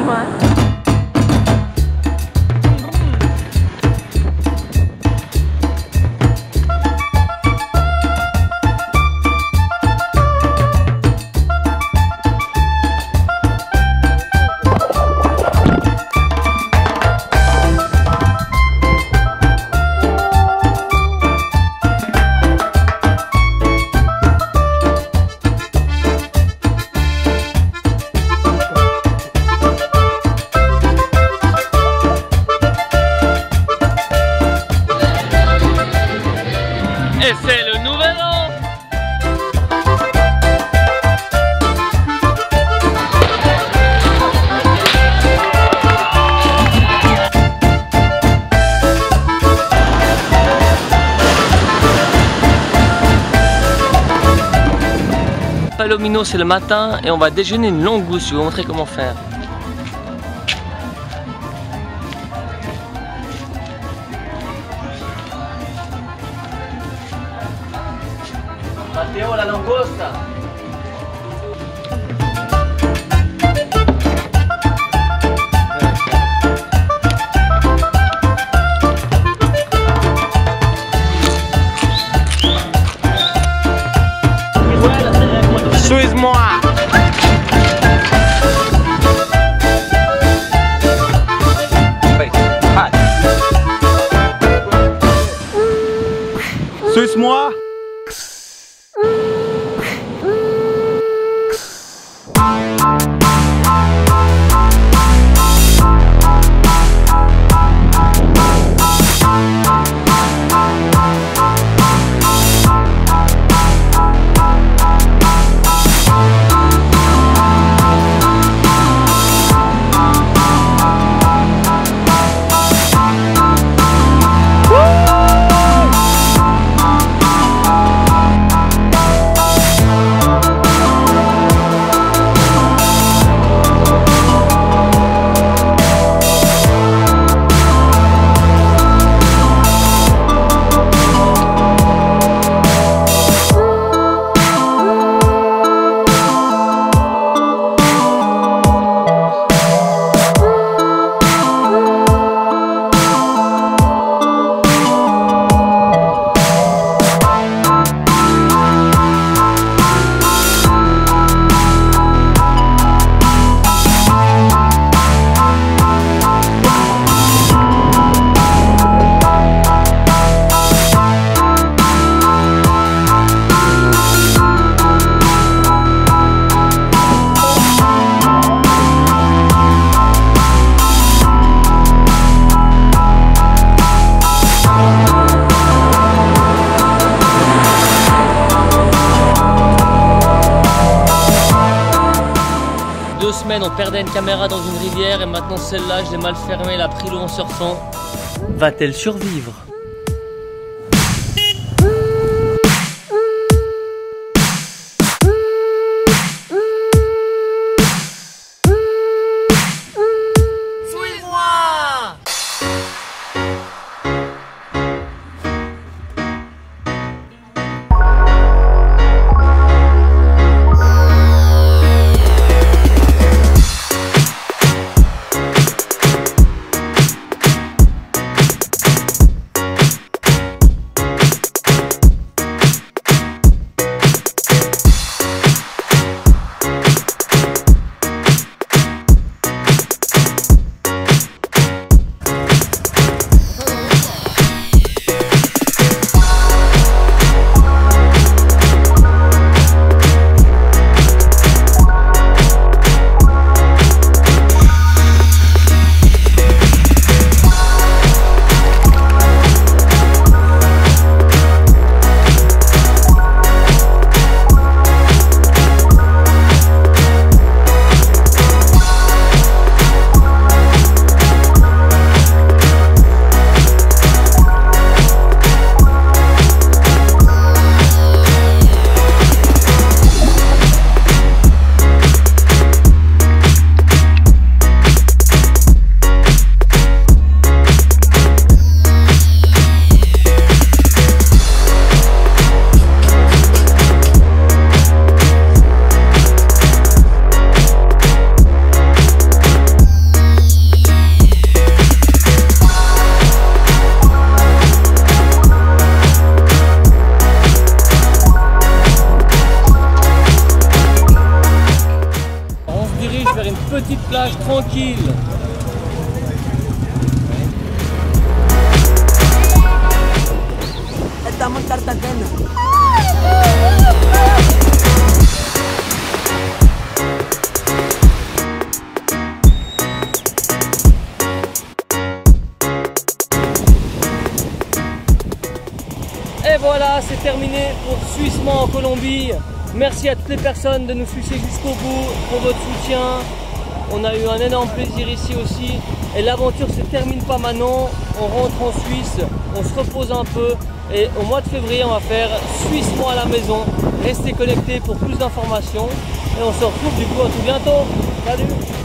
吗 c'est le nouvel an Palomino c'est le matin et on va déjeuner une langouste, je vais vous montrer comment faire. ela não gosta? Suizmoa! Suizmoa! Hum. On perdait une caméra dans une rivière et maintenant celle-là, je l'ai mal fermée, elle a pris l'eau en surfant. Va-t-elle survivre? Et voilà, c'est terminé pour Suissement en Colombie. Merci à toutes les personnes de nous suivre jusqu'au bout pour votre soutien. On a eu un énorme plaisir ici aussi. Et l'aventure se termine pas maintenant. On rentre en Suisse, on se repose un peu Et au mois de février, on va faire Suissement à la maison. Restez connectés pour plus d'informations. Et on se retrouve du coup à tout bientôt. Salut